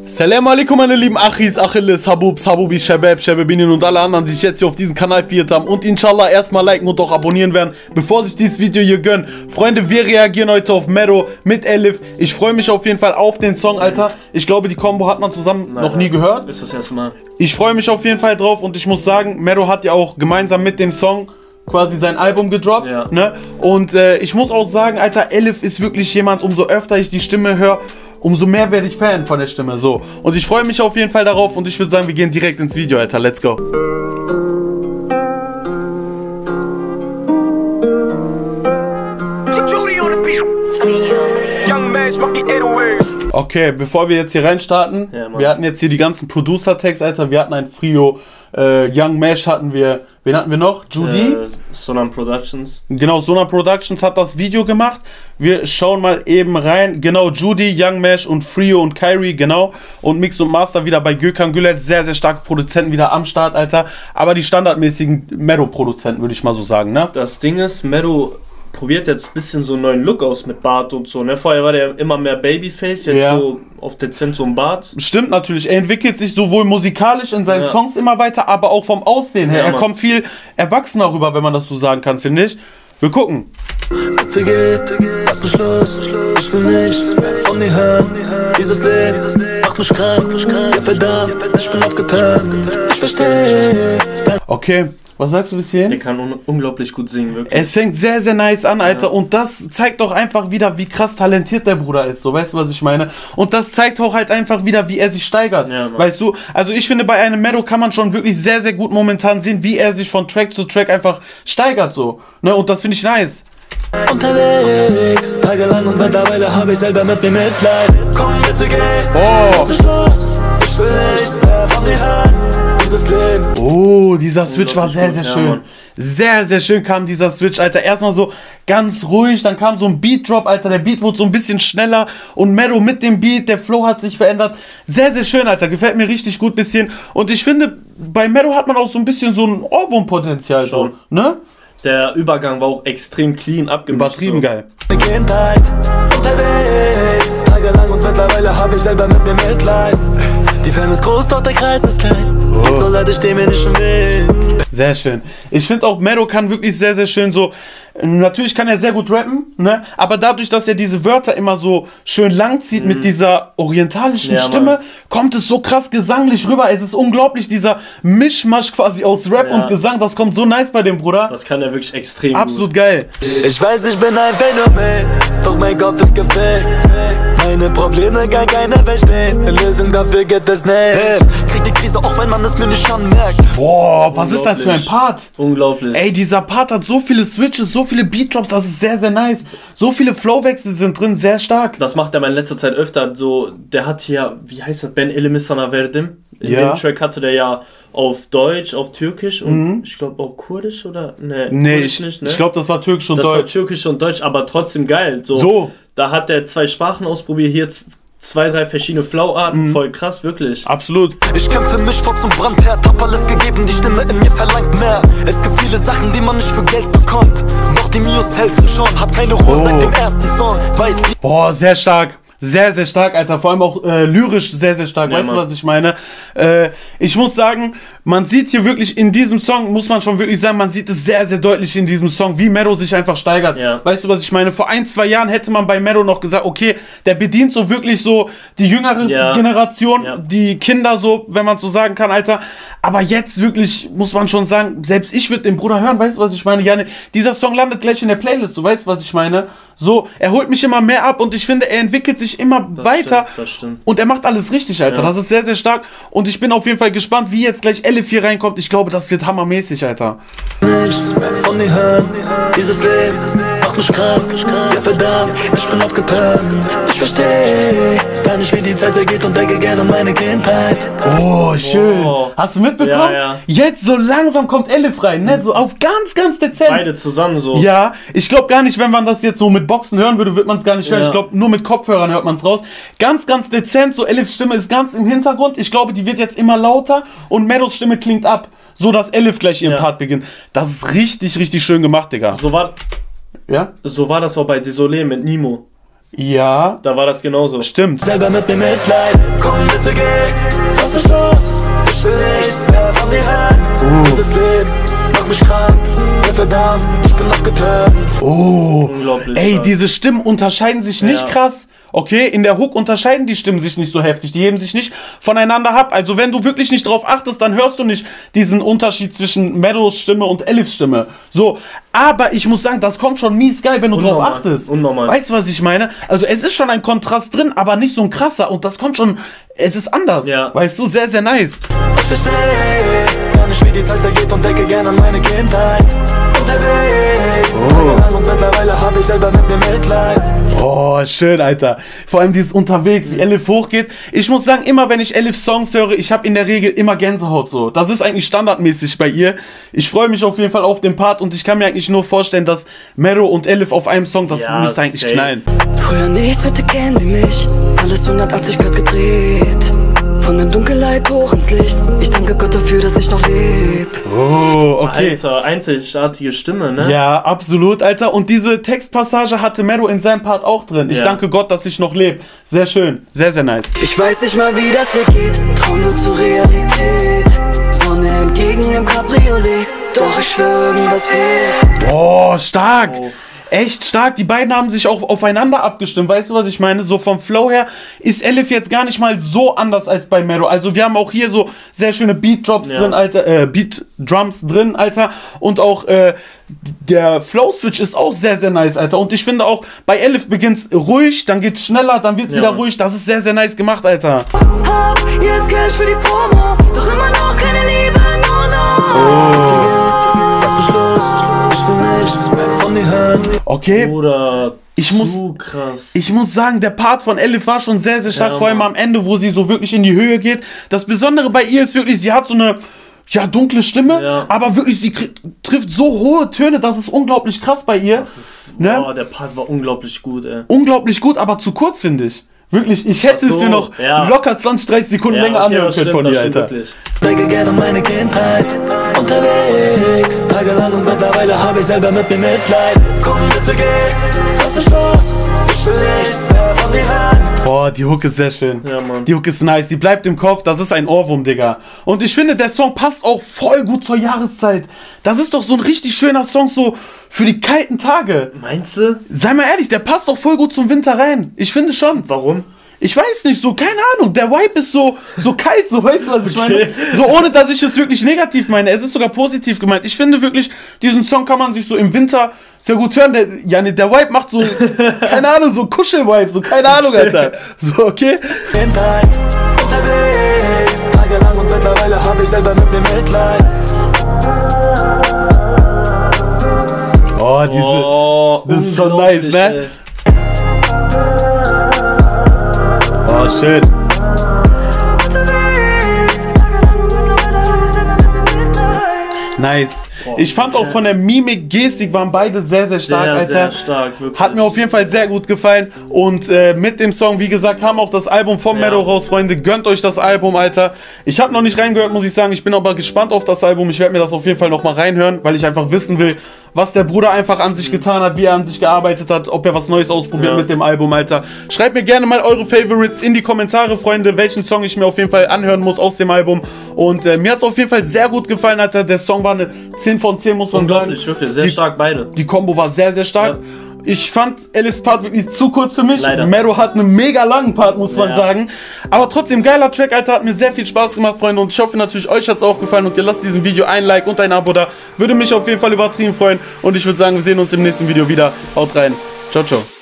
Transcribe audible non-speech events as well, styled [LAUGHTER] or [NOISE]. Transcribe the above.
Salam alaikum meine lieben Achis, Achilles, Habubs, Habubis, Shabab, Shababinin und alle anderen, die sich jetzt hier auf diesen Kanal verirrt haben und inshallah erstmal liken und auch abonnieren werden, bevor sich dieses Video hier gönnen. Freunde, wir reagieren heute auf Mero mit Elif. Ich freue mich auf jeden Fall auf den Song, Alter. Ich glaube, die Combo hat man zusammen Nein, noch nie gehört. Ist das erste Mal. Ich freue mich auf jeden Fall drauf und ich muss sagen, Mero hat ja auch gemeinsam mit dem Song quasi sein Album gedroppt. Ja. Ne? Und äh, ich muss auch sagen, Alter, Elif ist wirklich jemand, umso öfter ich die Stimme höre, umso mehr werde ich Fan von der Stimme. So. Und ich freue mich auf jeden Fall darauf und ich würde sagen, wir gehen direkt ins Video, Alter. Let's go. Judy on the beat. Young Mash, mach die 808. Okay, bevor wir jetzt hier reinstarten, Ja, wir hatten jetzt hier die ganzen Producer-Tags, Alter. Wir hatten ein Frio, äh, Young Mesh hatten wir. Wen hatten wir noch? Judy? Äh, Sonam Productions. Genau, Sona Productions hat das Video gemacht. Wir schauen mal eben rein. Genau, Judy, Young Mesh und Frio und Kyrie, genau. Und Mix und Master wieder bei Gökhan Gület. Sehr, sehr starke Produzenten wieder am Start, Alter. Aber die standardmäßigen Meadow-Produzenten, würde ich mal so sagen, ne? Das Ding ist, Meadow probiert jetzt ein bisschen so einen neuen Look aus mit Bart und so. Ne? Vorher war der immer mehr Babyface, jetzt Ja. so auf dezent so ein Bart. Stimmt natürlich. Er entwickelt sich sowohl musikalisch in seinen Ja. Songs immer weiter, aber auch vom Aussehen her. Ja, er kommt viel erwachsener rüber, wenn man das so sagen kann, finde ich. Wir gucken. Bitte geh, lass mich los. Ich will nichts mehr von dir hören. Dieses Leben macht mich krank. Ja, verdammt, ich bin abgetan. Ich verstehe. Okay, was sagst du bis hierhin? Der kann un unglaublich gut singen, wirklich. Es fängt sehr, sehr nice an, Alter. Und das zeigt doch einfach wieder, wie krass talentiert der Bruder ist. So, weißt du, was ich meine? Und das zeigt auch halt einfach wieder, wie er sich steigert. Ja, weißt du? Also ich finde, bei einem Meadow kann man schon wirklich sehr, sehr gut momentan sehen, wie er sich von Track zu Track einfach steigert. So. Ne? Und das finde ich nice. Unterwegs, tagelang und mittlerweile habe ich selber mit mir Mitleid. Komm bitte geh, Oh. los. Ich will nichts mehr von dir hören. Oh, dieser Switch war sehr, sehr schön. Sehr, sehr schön kam dieser Switch, Alter. Erstmal so ganz ruhig, dann kam so ein Beat-Drop, Alter. Der Beat wurde so ein bisschen schneller und Meadow mit dem Beat, der Flow hat sich verändert. Sehr, sehr schön, Alter. Gefällt mir richtig gut bisschen. Und ich finde, bei Meadow hat man auch so ein bisschen so ein Ohrwurmpotenzial. So, Schon. ne? Der Übergang war auch extrem clean abgemischt. Übertrieben so. geil. eine Kindheit. Unterwegs, tagelang und mittlerweile habe ich selber mit mir Mitleid. Die Ferne ist groß, doch der Kreis ist klein. So seid ich dem mir nicht im Weg. Sehr schön. Ich finde auch, Meadow kann wirklich sehr, sehr schön so. Natürlich kann er sehr gut rappen, ne? Aber dadurch, dass er diese Wörter immer so schön lang zieht mit dieser orientalischen Ja, Stimme, Mann. kommt es so krass gesanglich rüber. Es ist unglaublich, dieser Mischmasch quasi aus Rap Ja. und Gesang. Das kommt so nice bei dem Bruder. Das kann er wirklich extrem Absolut geil. Ich weiß, ich bin ein Phänomen, doch mein Kopf ist gefällt. Meine Probleme kann keiner verstehen. Eine Lösung dafür gibt es nicht. Krieg die Krise, auch wenn man es mir nicht anmerkt. Boah, was ist das für ein. Part? Unglaublich. Ey, dieser Part hat so viele Switches, so viele Beatdrops, das ist sehr, sehr nice. So viele Flowwechsel sind drin, sehr stark. Das macht er mal in letzter Zeit öfter. So, der hat hier, wie heißt das, Ben Elimissana Verdim. In Ja. dem Track hatte der ja auf Deutsch, auf Türkisch und ich glaube auch Kurdisch oder? Nee, Mhm. Nee, Kurdisch ich, nicht, ne? ich glaube, das war türkisch und das war deutsch. Türkisch und Deutsch, aber trotzdem geil. So, So. Da hat er zwei Sprachen ausprobiert, hier zwei, drei verschiedene Flowarten, Mhm. voll krass, wirklich. Absolut. Ich kämpfe mich vor zum Brandherd, hab alles gegeben, die Stimme in mir verlangt mehr. Es gibt viele Sachen, die man nicht für Geld bekommt. Doch die Mios helfen schon, hab keine Ruhe Oh. seit dem ersten Song. Weiß Boah, sehr stark. Sehr, sehr stark, Alter. Vor allem auch äh, lyrisch sehr, sehr stark. Ja, weißt du, Mann. was ich meine? Äh, ich muss sagen, man sieht hier wirklich in diesem Song, muss man schon wirklich sagen, man sieht es sehr, sehr deutlich in diesem Song, wie Meadow sich einfach steigert. Ja. Weißt du, was ich meine? Vor ein, zwei Jahren hätte man bei Meadow noch gesagt, okay, der bedient so wirklich so die jüngere Ja. Generation, Ja. die Kinder so, wenn man so sagen kann, Alter. Aber jetzt wirklich, muss man schon sagen, selbst ich würde den Bruder hören, weißt du, was ich meine? Janne, dieser Song landet gleich in der Playlist, du weißt, was ich meine? So, er holt mich immer mehr ab und ich finde, er entwickelt sich immer weiter. stimmt, das stimmt. Und er macht alles richtig, Alter. Das ist sehr, sehr stark. Und ich bin auf jeden Fall gespannt, wie jetzt gleich Elif hier reinkommt. Ich glaube, das wird hammermäßig, Alter. nichts mehr von dir hören. Dieses Leben macht mich krank. Ja, verdammt, ich bin abgetan. Ich verstehe gar nicht, wie die Zeit vergeht und denke gerne an meine Kindheit. Oh, schön. Wow. Hast du mitbekommen? Ja, ja. Jetzt so langsam kommt Elif rein, ne? So auf ganz, ganz dezent. Beide zusammen so. Ja, ich glaube gar nicht, wenn man das jetzt so mit Boxen hören würde, wird man es gar nicht hören. Ja. Ich glaube, nur mit Kopfhörern hört man es raus. Ganz, ganz dezent, so Elifs Stimme ist ganz im Hintergrund. Ich glaube, die wird jetzt immer lauter und Meadows Stimme klingt ab, so dass Elif gleich ihren Ja. Part beginnt. Das ist richtig, richtig schön gemacht, Digga. So war, Ja? so war das auch bei Desolé mit Nimo. Ja, Da war das genauso. stimmt. selber mit mir Mitleid. Komm bitte geh, lass mich los. Ich will nichts mehr von dir hören. Dieses Leben macht mich krank. Ja verdammt, ich bin abgeturnt. Oh, Unglaublich. ey, stark. diese Stimmen unterscheiden sich nicht Ja. krass. Okay, in der Hook unterscheiden die Stimmen sich nicht so heftig. Die heben sich nicht voneinander ab. Also wenn du wirklich nicht drauf achtest, dann hörst du nicht diesen Unterschied zwischen Meadows Stimme und Elifs Stimme. So, aber ich muss sagen, das kommt schon mies geil, wenn du drauf Unnormal. achtest. Unnormal. Weißt du, was ich meine? Also es ist schon ein Kontrast drin, aber nicht so ein krasser. Und das kommt schon, es ist anders. Ja. Weißt du, sehr, sehr nice. Ich verstehe gar nicht, wie die Zeit vergeht und denke gern an meine Kindheit. Unterwegs, und mittlerweile hab ich selber mit mir Mitleid. Oh, schön, Alter. Vor allem dieses unterwegs, wie Elif hochgeht. Ich muss sagen, immer wenn ich Elif Songs höre, ich habe in der Regel immer Gänsehaut so. Das ist eigentlich standardmäßig bei ihr. Ich freue mich auf jeden Fall auf den Part und ich kann mir eigentlich nur vorstellen, dass Mero und Elif auf einem Song, das Ja, müsste eigentlich safe. knallen. Früher nichts, heute kennen sie mich. Alles 180 Grad gedreht. Von der Dunkelheit hoch ins Licht. Ich danke Gott dafür, dass ich noch leb. Oh, okay. Alter, einzigartige Stimme, ne? Ja, absolut, Alter. Und diese Textpassage hatte Mero in seinem Part auch drin. Ich Ja. danke Gott, dass ich noch lebe. Sehr schön. Sehr, sehr nice. Ich weiß nicht mal, wie das hier geht. Traum wird zur Realität. Sonne entgegen im Cabriolet. Doch ich schwöre, irgendwas fehlt. Oh, stark. Echt stark. Die beiden haben sich auch aufeinander abgestimmt. Weißt du, was ich meine? So vom Flow her ist Elif jetzt gar nicht mal so anders als bei Mero. Also wir haben auch hier so sehr schöne Beat Drops Ja. drin, Alter. Äh, Beat Drums drin, Alter. Und auch äh, der Flow Switch ist auch sehr, sehr nice, Alter. Und ich finde auch bei Elif beginnt's ruhig, dann geht's schneller, dann wird's Ja, wieder ruhig. Das ist sehr, sehr nice gemacht, Alter. Hab jetzt Cash für die Promo. Doch immer noch keine Liebe, no, no. Nichts mehr von dir hören. Okay. Bruder, Ich zu muss- krass. Ich muss sagen, der Part von Elif war schon sehr, sehr stark, Ja, vor allem am Ende, wo sie so wirklich in die Höhe geht. Das Besondere bei ihr ist wirklich, sie hat so eine, ja, dunkle Stimme, Ja. aber wirklich, sie trifft so hohe Töne, das ist unglaublich krass bei ihr. das ist, ne? boah, der Part war unglaublich gut, ey. Unglaublich gut, aber zu kurz, finde ich. Wirklich, ich hätte so, es mir noch ja. locker 20, 30 Sekunden Ja, länger okay, anhören können von dir, Alter. wirklich. Denke gern an meine Kindheit. Unterwegs, tagelang und mittlerweile hab ich selber mit mir Mitleid. Komm bitte geh, lass mich los. Ich will nichts mehr von dir hören. Boah, die Hook ist sehr schön. Ja, Mann. Die Hook ist nice, die bleibt im Kopf, das ist ein Ohrwurm, Digga. Und ich finde, der Song passt auch voll gut zur Jahreszeit. Das ist doch so ein richtig schöner Song, so für die kalten Tage. Meinst du? Sei mal ehrlich, der passt doch voll gut zum Winter rein. Ich finde schon. Warum? Ich weiß nicht, so, keine Ahnung. Der Vibe ist so, so kalt, so, weißt du, was ich meine? So, ohne dass ich es wirklich negativ meine. Es ist sogar positiv gemeint. Ich finde wirklich, diesen Song kann man sich so im Winter sehr gut hören. Der, ja, ne, der Vibe macht so, [LAUGHS] keine Ahnung, so Kuschel-Vibe, so, keine Ahnung, Alter. So, okay? Kindheit, unterwegs, tagelang und mittlerweile hab ich selber mit mir Mitleid. Oh, diese. Oh, das ist schon nice, ne? Oh, schön. Nice. Ich fand auch von der Mimik, Gestik waren beide sehr, sehr stark, Sehr, Alter. sehr stark, wirklich. Hat mir auf jeden Fall sehr gut gefallen. Und äh, mit dem Song, wie gesagt, kam auch das Album vom Ja. Meadow raus, Freunde. Gönnt euch das Album, Alter. Ich habe noch nicht reingehört, muss ich sagen. Ich bin aber gespannt auf das Album. Ich werde mir das auf jeden Fall nochmal reinhören, weil ich einfach wissen will, was der Bruder einfach an sich getan hat, wie er an sich gearbeitet hat, ob er was Neues ausprobiert Ja. mit dem Album, Alter. Schreibt mir gerne mal eure Favorites in die Kommentare, Freunde, welchen Song ich mir auf jeden Fall anhören muss aus dem Album. Und äh, mir hat es auf jeden Fall sehr gut gefallen, Alter. Der Song war eine 10 von 10, muss man sagen. Unglaublich, wirklich. Sehr Die- stark beide. Die Combo war sehr, sehr stark. Ja. Ich fand Alice Part wirklich zu kurz für mich. Leider. Mero hat einen mega langen Part, muss man Ja. sagen. Aber trotzdem, geiler Track, Alter. Hat mir sehr viel Spaß gemacht, Freunde. Und ich hoffe natürlich, euch hat es auch gefallen. Und ihr lasst diesem Video ein Like und ein Abo da. Würde mich auf jeden Fall übertrieben freuen. Und ich würde sagen, wir sehen uns im nächsten Video wieder. Haut rein. Ciao, ciao.